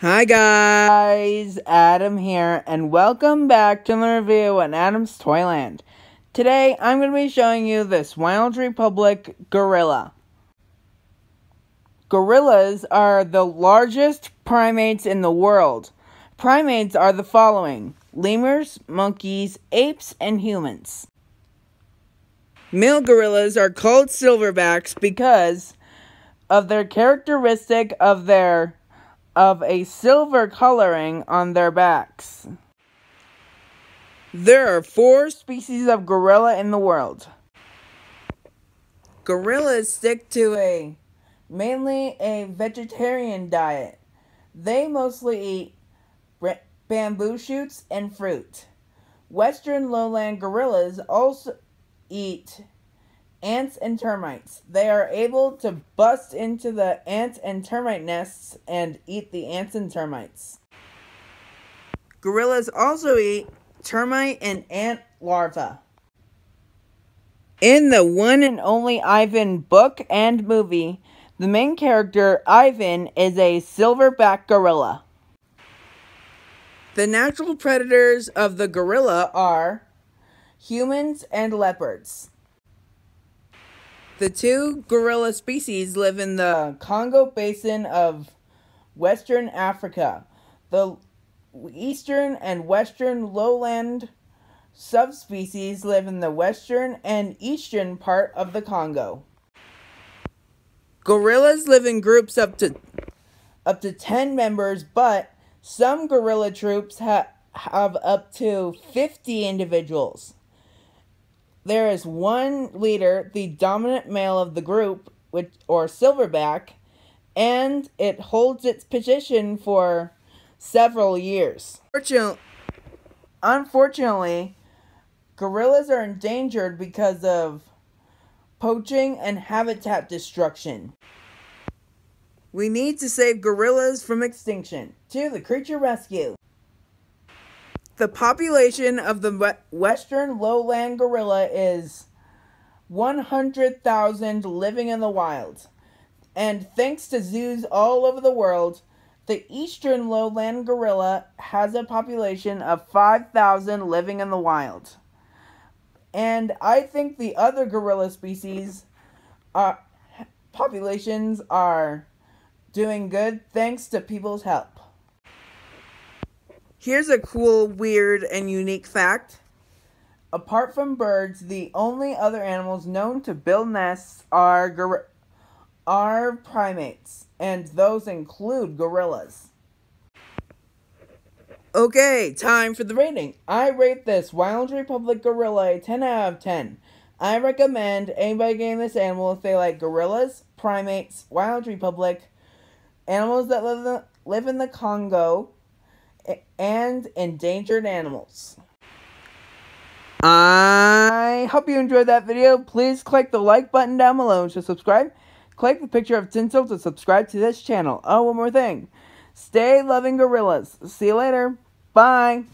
Hi guys, Adam here, and welcome back to the review on Adam's Toyland. Today, I'm going to be showing you this Wild Republic gorilla. Gorillas are the largest primates in the world. Primates are the following lemurs, monkeys, apes, and humans. Male gorillas are called silverbacks because of their characteristic of their of a silver coloring on their backs. There are four species of gorilla in the world. Gorillas stick to a mainly a vegetarian diet. They mostly eat bamboo shoots and fruit. Western lowland gorillas also eat ants and termites. They are able to bust into the ant and termite nests and eat the ants and termites. Gorillas also eat termite and ant larvae. In the one and only Ivan book and movie, the main character, Ivan, is a silverback gorilla. The natural predators of the gorilla are humans and leopards. The two gorilla species live in the Congo Basin of Western Africa. The eastern and western lowland subspecies live in the western and eastern part of the Congo. Gorillas live in groups up to up to 10 members, but some gorilla troops ha have up to 50 individuals. There is one leader, the dominant male of the group, which or silverback, and it holds its position for several years. Unfortunately, gorillas are endangered because of poaching and habitat destruction. We need to save gorillas from extinction. To the creature rescue. The population of the western lowland gorilla is 100,000 living in the wild. And thanks to zoos all over the world, the eastern lowland gorilla has a population of 5,000 living in the wild. And I think the other gorilla species are populations are doing good thanks to people's help. Here's a cool, weird, and unique fact. Apart from birds, the only other animals known to build nests are are primates, and those include gorillas. Okay, time for the rating. I rate this Wild Republic gorilla a 10 out of 10. I recommend anybody getting this animal if they like gorillas, primates, Wild Republic, animals that live in the, live in the Congo, and endangered animals. I hope you enjoyed that video. Please click the like button down below to subscribe. Click the picture of Tinsel to subscribe to this channel. Oh, one more thing. Stay loving gorillas. See you later. Bye.